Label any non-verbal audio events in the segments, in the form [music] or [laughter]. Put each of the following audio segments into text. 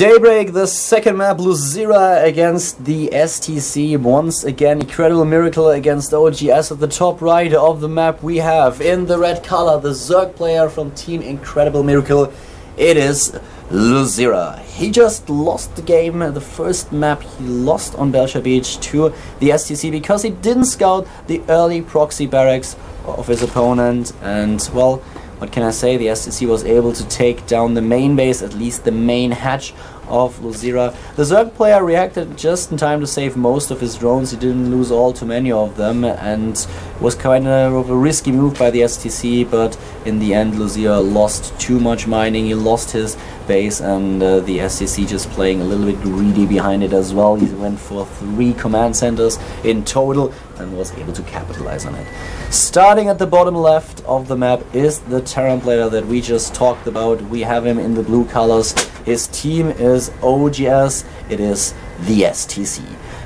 Daybreak, the second map, LosirA against the STC. Once again, incredible miracle against OGS. At the top right of the map, we have in the red color the Zerg player from Team Incredible Miracle. It is LosirA. He just lost the game, the first map he lost on Belshir Beach to the STC because he didn't scout the early proxy barracks of his opponent and well what can I say, the STC was able to take down the main base, at least the main hatch of LosirA. The Zerg player reacted just in time to save most of his drones, he didn't lose all too many of them and was kind of a risky move by the STC, but in the end LosirA lost too much mining, he lost his base and uh, the STC just playing a little bit greedy behind it as well. He went for three command centers in total and was able to capitalize on it. Starting at the bottom left of the map is the Terran player that we just talked about. We have him in the blue colors. His team is OGS. It is the STC.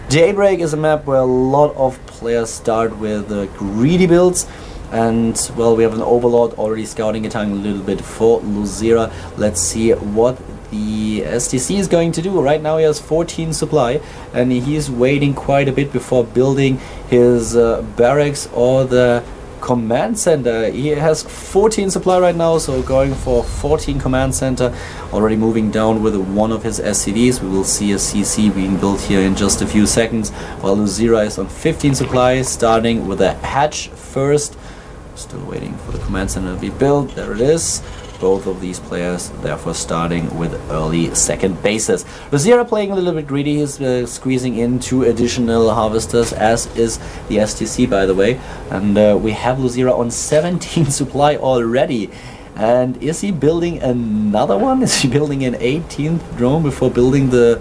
Daybreak is a map where a lot of players start with uh, greedy builds and well we have an overlord already scouting time a little bit for LosirA let's see what the STC is going to do right now he has 14 supply and he's waiting quite a bit before building his uh, barracks or the command center he has 14 supply right now so going for 14 command center already moving down with one of his SCVs we will see a CC being built here in just a few seconds while LosirA is on 15 supply starting with a hatch first Still waiting for the command center to be built. There it is. Both of these players therefore starting with early second bases. LosirA playing a little bit greedy. He's uh, squeezing in two additional harvesters, as is the STC by the way. And uh, we have LosirA on [laughs] 17 supply already. And is he building another one? Is he building an 18th drone before building the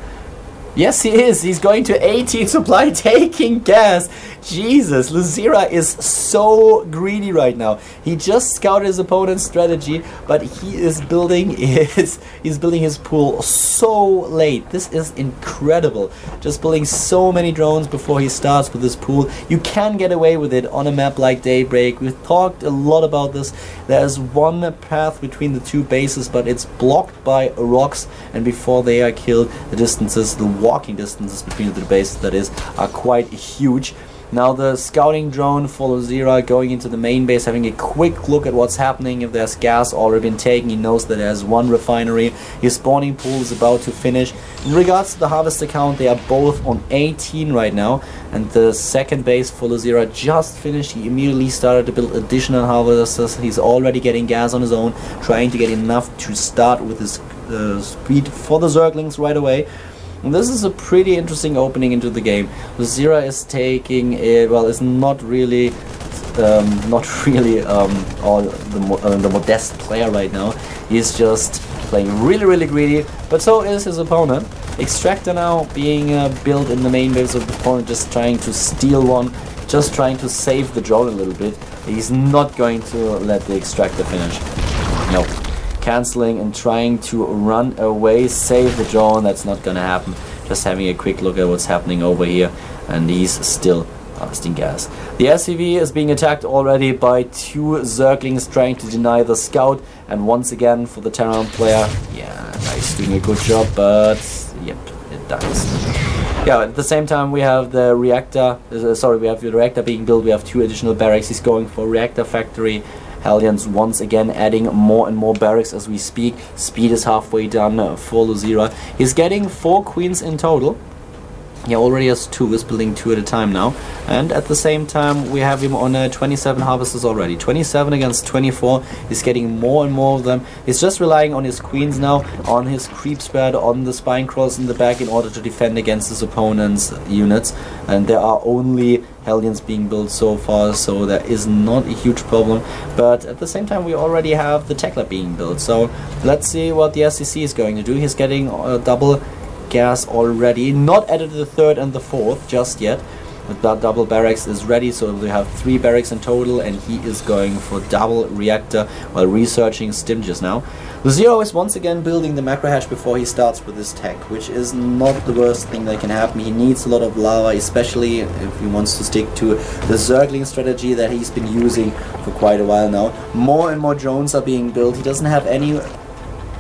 Yes, he is. He's going to 18 [laughs] supply taking gas. Jesus, LosirA is so greedy right now. He just scouted his opponent's strategy, but he is building [laughs] his he's building his pool so late. This is incredible. Just building so many drones before he starts with his pool. You can get away with it on a map like Daybreak. We've talked a lot about this. There's one path between the two bases, but it's blocked by rocks, and before they are killed, the distances, the walking distances between the bases, that is, are quite huge. Now the scouting drone follows Zira going into the main base, having a quick look at what's happening. If there's gas already been taken, he knows that there's one refinery. His spawning pool is about to finish. In regards to the harvest account, they are both on 18 right now. And the second base for LosirA just finished. He immediately started to build additional harvesters. He's already getting gas on his own, trying to get enough to start with his uh, speed for the Zerglings right away. And this is a pretty interesting opening into the game. Zira is taking it, well, it's not really, um, not [laughs] really um, all the, mo uh, the modest player right now. He's just playing really, really greedy, but so is his opponent. Extractor now being uh, built in the main base of the opponent, just trying to steal one, just trying to save the drone a little bit. He's not going to let the extractor finish. Nope canceling and trying to run away, save the drone, that's not gonna happen. Just having a quick look at what's happening over here, and he's still harvesting gas. The SCV is being attacked already by two Zerglings trying to deny the scout, and once again for the Terran player, yeah, nice, doing a good job, but yep, it dies. Yeah, at the same time we have the reactor, uh, sorry, we have the reactor being built, we have two additional barracks, he's going for reactor factory, Hellions once again adding more and more barracks as we speak. Speed is halfway done for LosirA. He's getting four queens in total. He already has two, building two at a time now. And at the same time, we have him on uh, 27 harvesters already. 27 against 24, he's getting more and more of them. He's just relying on his queens now, on his creep spread, on the spine crawls in the back in order to defend against his opponent's units. And there are only Hellions being built so far, so that is not a huge problem. But at the same time, we already have the tech lab being built. So let's see what the STC is going to do. He's getting a double gas already. Not added the third and the fourth just yet. But that double barracks is ready, so we have three barracks in total, and he is going for double reactor while researching stim just now. The Zero is once again building the macro hatch before he starts with his tech, which is not the worst thing that can happen. He needs a lot of larva, especially if he wants to stick to the Zergling strategy that he's been using for quite a while now. More and more drones are being built. He doesn't have any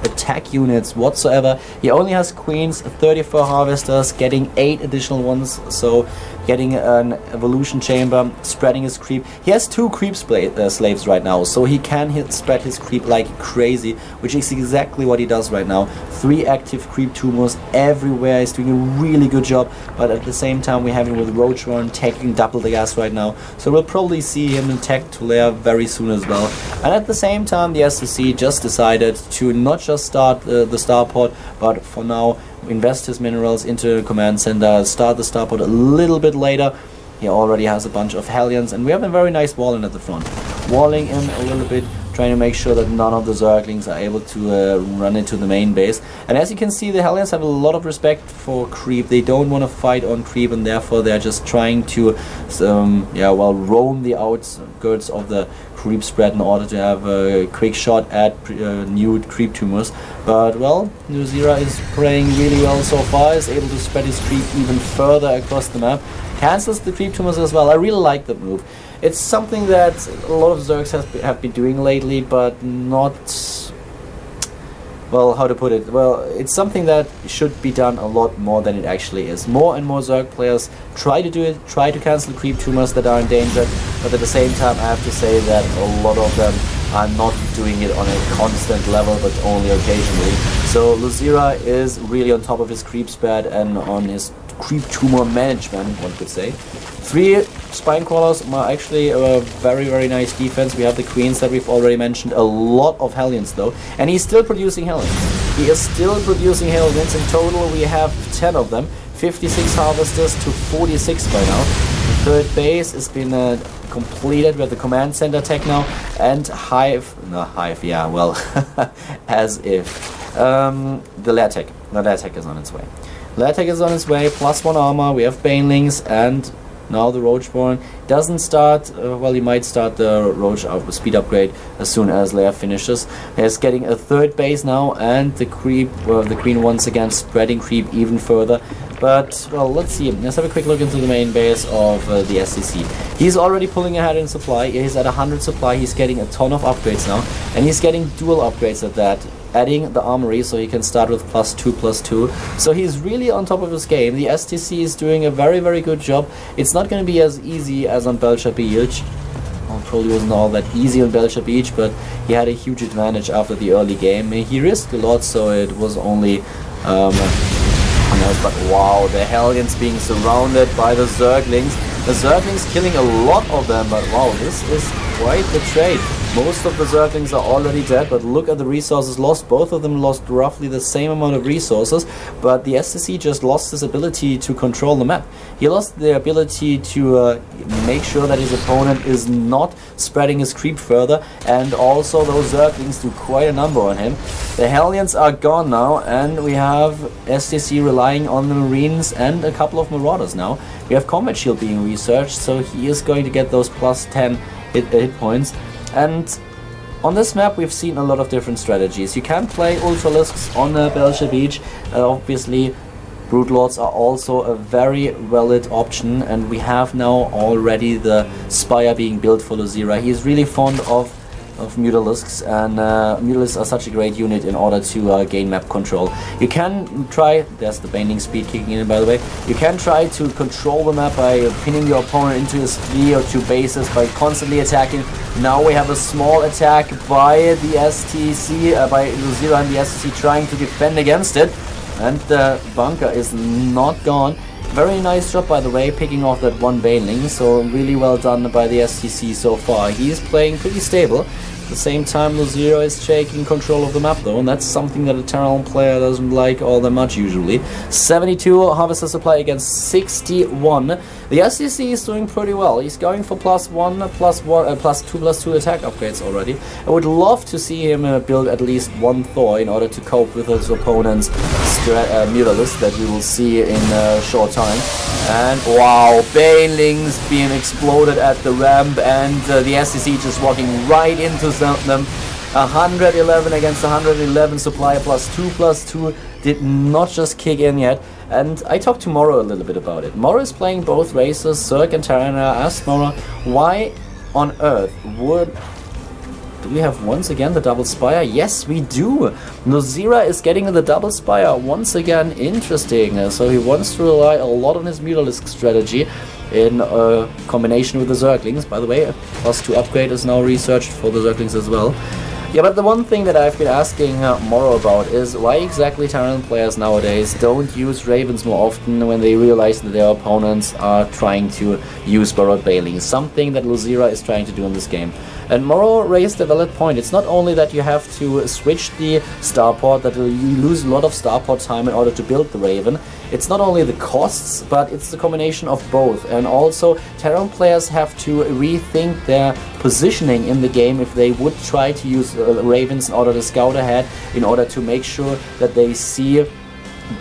attack units whatsoever. He only has queens, 34 harvesters, getting 8 additional ones, so getting an evolution chamber, spreading his creep. He has two creep uh, slaves right now, so he can hit, spread his creep like crazy, which is exactly what he does right now. Three active creep tumors everywhere. He's doing a really good job, but at the same time we have him with Roach Warren taking double the gas right now, so we'll probably see him in Tech Tulare very soon as well. And at the same time, the STC just decided to not just start uh, the starport, but for now invest his minerals into command center, start the starport a little bit later. He already has a bunch of Hellions, and we have a very nice walling at the front. Walling in a little bit, trying to make sure that none of the Zerglings are able to uh, run into the main base. And as you can see, the Hellions have a lot of respect for creep. They don't want to fight on creep, and therefore they're just trying to, um, yeah, well, roam the outskirts of the creep spread in order to have a quick shot at uh, new creep tumors. But well, LosirA is playing really well so far, is able to spread his creep even further across the map. Cancels the creep tumors as well. I really like that move. It's something that a lot of Zergs have, have been doing lately, but not well, how to put it? Well, it's something that should be done a lot more than it actually is. More and more Zerg players try to do it, try to cancel creep tumors that are endangered, but at the same time I have to say that a lot of them are not doing it on a constant level, but only occasionally. So LosirA is really on top of his creep spread and on his creep tumor management, one could say. Three spine crawlers are actually a very, very nice defense. We have the queens that we've already mentioned. A lot of Hellions though. And he's still producing Hellions. He is still producing Hellions. In total, we have 10 of them. 56 harvesters to 46 by now. The third base has been uh, completed with the command center tech now. And Hive, no Hive, yeah, well, [laughs] as if. Um, the lair tech, the lair tech is on its way. Lair tech is on his way, plus one armor, we have Banelings and now the Roach Warren doesn't start, uh, well he might start the Roach up speed upgrade as soon as Lair finishes. He's getting a third base now and the creep, uh, the Queen once again spreading creep even further. But, well, let's see. Let's have a quick look into the main base of uh, the STC. He's already pulling ahead in supply. He's at 100 supply. He's getting a ton of upgrades now. And he's getting dual upgrades at that adding the armory so he can start with plus 2 plus 2 so he's really on top of his game. The STC is doing a very very good job. It's not going to be as easy as on Belshir Beach well, probably wasn't all that easy on Belshir Beach but he had a huge advantage after the early game. He risked a lot so it was only um, but wow the Hellions being surrounded by the Zerglings. The Zerglings killing a lot of them but wow this is quite the trade most of the Zerglings are already dead, but look at the resources lost. Both of them lost roughly the same amount of resources, but the STC just lost his ability to control the map. He lost the ability to uh, make sure that his opponent is not spreading his creep further, and also those Zerglings do quite a number on him. The Hellions are gone now, and we have STC relying on the Marines and a couple of Marauders now. We have Combat Shield being researched, so he is going to get those plus 10 hit, hit points. And on this map we've seen a lot of different strategies. You can play Ultralisks on Belshir Beach. Uh, obviously Brood Lords are also a very valid option and we have now already the Spire being built for LosirA. He is really fond of of Mutalisks and uh, Mutalisks are such a great unit in order to uh, gain map control. You can try, there's the Binding Speed kicking in by the way, you can try to control the map by pinning your opponent into his three or two bases by constantly attacking. Now we have a small attack by the STC, uh, by LosirA and the STC trying to defend against it and the bunker is not gone. Very nice job by the way, picking off that one Baneling, so really well done by the STC so far. He's playing pretty stable, at the same time, LosirA is taking control of the map though, and that's something that a Terran player doesn't like all that much usually. 72 Harvester Supply against 61. The STC is doing pretty well. He's going for plus 1, plus 1, uh, plus 2, plus 2 attack upgrades already. I would love to see him uh, build at least one Thor in order to cope with his opponent's uh, Mutalisk that we will see in a short time. And wow, Banelings being exploded at the ramp and uh, the STC just walking right into them. 111 against 111 supply plus 2 plus 2 did not just kick in yet. And I talked to Moro a little bit about it. Moro is playing both races, Zerg and Terran. I asked Moro, why on earth would we have once again the double spire? Yes, we do. LosirA is getting the double spire once again. Interesting. So he wants to rely a lot on his Mutalisk strategy in uh, combination with the Zerglings. By the way, plus 2 upgrade is now researched for the Zerglings as well. Yeah, but the one thing that I've been asking uh, Moro about is why exactly Terran players nowadays don't use Ravens more often when they realize that their opponents are trying to use Burrowed Baneling, something that LosirA is trying to do in this game. And Moro raised a valid point. It's not only that you have to switch the starport, that you lose a lot of starport time in order to build the Raven. It's not only the costs, but it's the combination of both. And also, Terran players have to rethink their positioning in the game if they would try to use uh, Ravens in order to scout ahead, in order to make sure that they see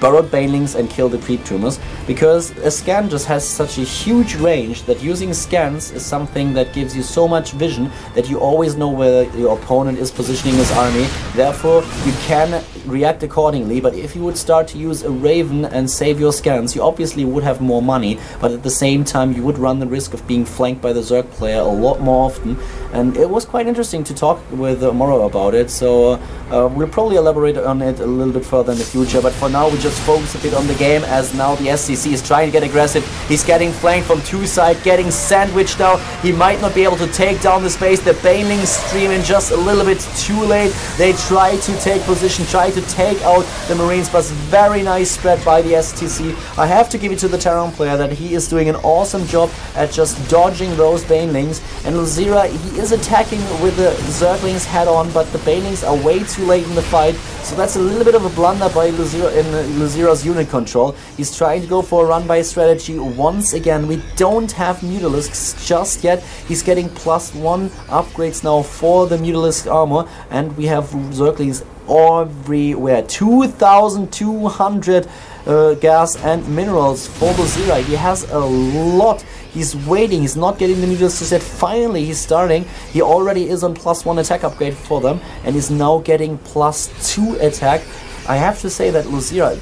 burrowed banelings and kill the creep tumors because a scan just has such a huge range that using scans is something that gives you so much vision that you always know where your opponent is positioning his army. Therefore you can react accordingly but if you would start to use a raven and save your scans you obviously would have more money but at the same time you would run the risk of being flanked by the Zerg player a lot more often. And it was quite interesting to talk with uh, Moro about it so uh, we'll probably elaborate on it a little bit further in the future but for now we just focus a bit on the game as now the STC is trying to get aggressive. He's getting flanked from two sides, getting sandwiched now. He might not be able to take down the space. The Banelings stream in just a little bit too late. They try to take position, try to take out the Marines, but very nice spread by the STC. I have to give it to the Terran player that he is doing an awesome job at just dodging those Banelings. And LosirA, he is attacking with the Zerglings head on, but the Banelings are way too late in the fight. So that's a little bit of a blunder by LosirA in uh, LosirA's unit control. He's trying to go for a run by strategy once again. We don't have Mutalisks just yet. He's getting plus one upgrades now for the Mutalisk armor. And we have Zerglings everywhere. 2,200 uh, gas and minerals for LosirA. He has a lot. He's waiting. He's not getting the needles to set. Finally, he's starting. He already is on plus one attack upgrade for them and is now getting plus two attack. I have to say that LosirA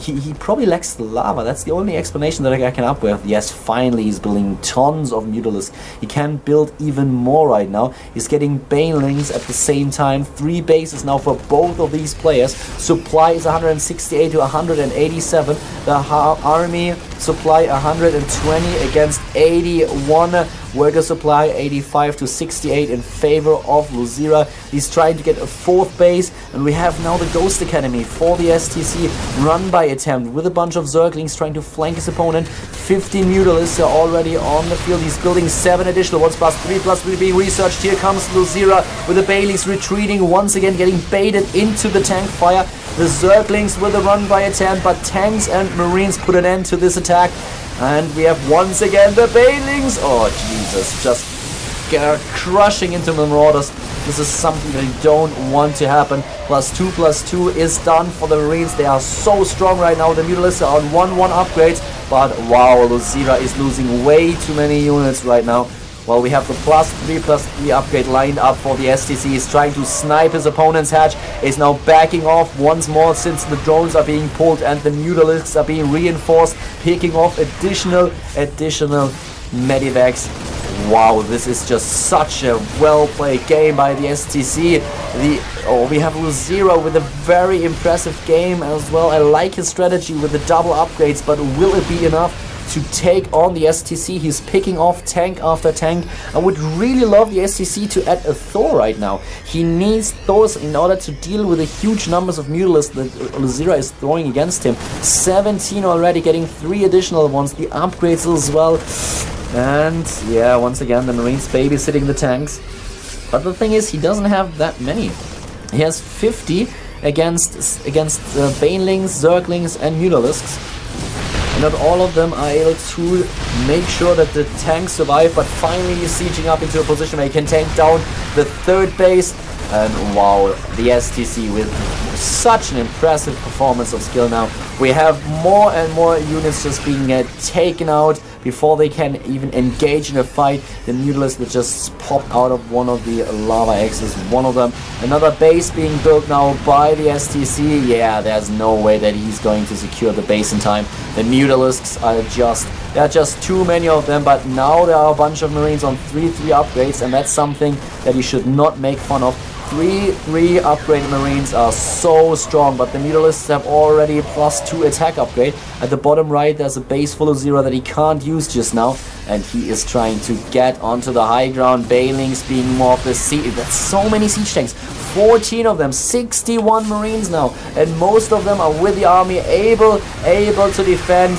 he, he probably lacks the larva. That's the only explanation that I, I can up with. Yes, finally he's building tons of Mutalisk. He can build even more right now. He's getting Banelings at the same time. Three bases now for both of these players. Supply is 168 to 187. The army supply 120 against 81 Worker supply 85 to 68 in favor of LosirA. He's trying to get a fourth base, and we have now the Ghost Academy for the STC run by attempt with a bunch of Zerglings trying to flank his opponent. 15 Mutalisks are already on the field. He's building 7 additional ones plus 3 plus 3 being researched. Here comes LosirA with the Baileys retreating once again, getting baited into the tank fire. The Zerglings with a run by attempt, but tanks and Marines put an end to this attack. And we have once again the Banelings. Oh, Jesus. Just crushing into the Marauders. This is something you don't want to happen. Plus 2 plus 2 is done for the Marines. They are so strong right now. The Mutalisks are on 1-1 upgrades. But wow, LosirA is losing way too many units right now. Well, we have the plus 3 plus 3 upgrade lined up for the STC. He's trying to snipe his opponent's hatch. Is now backing off once more since the drones are being pulled and the Mutalisks are being reinforced, picking off additional, additional medivacs. Wow, this is just such a well-played game by the STC. The oh, we have LosirA with a very impressive game as well. I like his strategy with the double upgrades, but will it be enough? To take on the STC. He's picking off tank after tank. I would really love the STC to add a Thor right now. He needs Thors in order to deal with the huge numbers of Mutalisks that LosirA is throwing against him. 17 already, getting 3 additional ones, the upgrades as well. And yeah, once again, the Marines babysitting the tanks. But the thing is, he doesn't have that many. He has 50 against against uh, Banelings, Zerglings, and Mutalisks. Not all of them are able to make sure that the tanks survive, but finally he's sieging up into a position where he can tank down the third base. And wow, the STC with such an impressive performance of skill now. We have more and more units just being uh, taken out before they can even engage in a fight. The Mutalisk that just popped out of one of the lava axes, one of them. Another base being built now by the STC. Yeah, there's no way that he's going to secure the base in time. The Mutalisks are just, there are just too many of them, but now there are a bunch of Marines on 3-3 upgrades, and that's something that you should not make fun of. Three, three upgraded Marines are so strong, but the Mutalisks have already plus two attack upgrade. At the bottom right, there's a base full of zero that he can't use just now, and he is trying to get onto the high ground. Banelings being more of the siege. That's so many siege tanks. 14 of them, 61 Marines now, and most of them are with the army, able, able to defend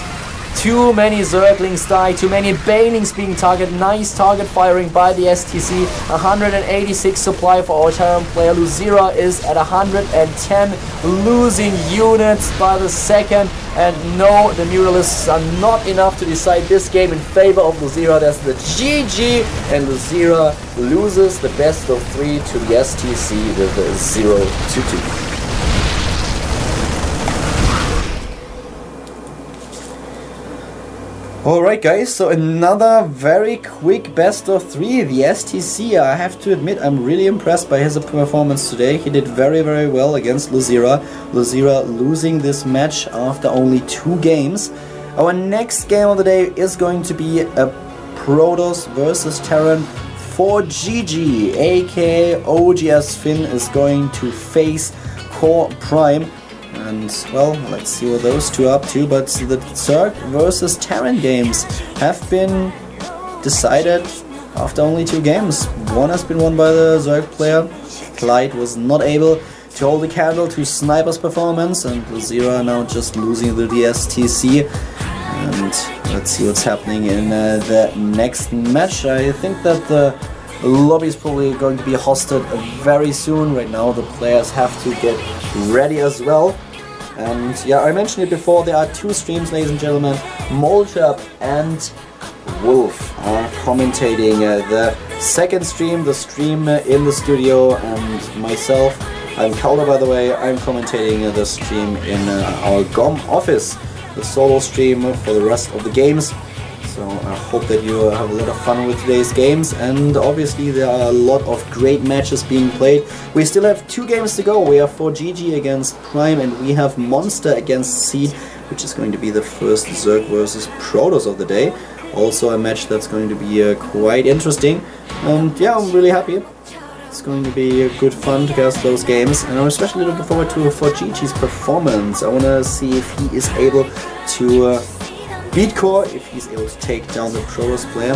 too many Zerglings die, too many Banelings being targeted. Nice target firing by the STC. 186 supply for our Terran player. LosirA is at 110, losing units by the second. And no, the Mutalisks are not enough to decide this game in favor of LosirA. That's the GG, and LosirA loses the best of three to the STC with a 0 to 2. Alright guys, so another very quick best of three, the STC. I have to admit I'm really impressed by his performance today. He did very very well against LosirA. LosirA losing this match after only two games. Our next game of the day is going to be a Protoss versus Terran for GG, aka OGS Finn is going to face Core Prime. And, well, let's see what those two are up to. But the Zerg versus Terran games have been decided after only two games. One has been won by the Zerg player. Clyde was not able to hold the candle to Sniper's performance, and Zero are now just losing the DSTC. And let's see what's happening in uh, the next match. I think that the lobby is probably going to be hosted very soon. Right now the players have to get ready as well. And yeah, I mentioned it before, there are two streams, ladies and gentlemen. Moletrap and Wolf are commentating uh, the second stream, the stream in the studio, and myself, I'm Khaldor by the way, I'm commentating uh, the stream in uh, our GOM office, the solo stream for the rest of the games. So I hope that you have a lot of fun with today's games and obviously there are a lot of great matches being played. We still have two games to go. We have ForGG against Prime and we have Monster against Seed which is going to be the first Zerg versus Protoss of the day. Also a match that's going to be uh, quite interesting and yeah I'm really happy. It's going to be good fun to cast those games and I'm especially looking forward to ForGG's performance. I want to see if he is able to uh, beat Core if he's able to take down the Protoss player.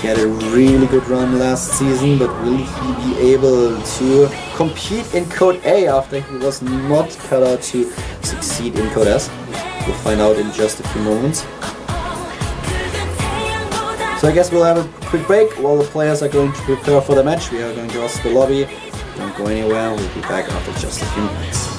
He had a really good run last season, but will he be able to compete in Code A after he was not cut out to succeed in Code S? We'll find out in just a few moments. So I guess we'll have a quick break while the players are going to prepare for the match. We are going to host the lobby. Don't go anywhere, we'll be back after just a few minutes.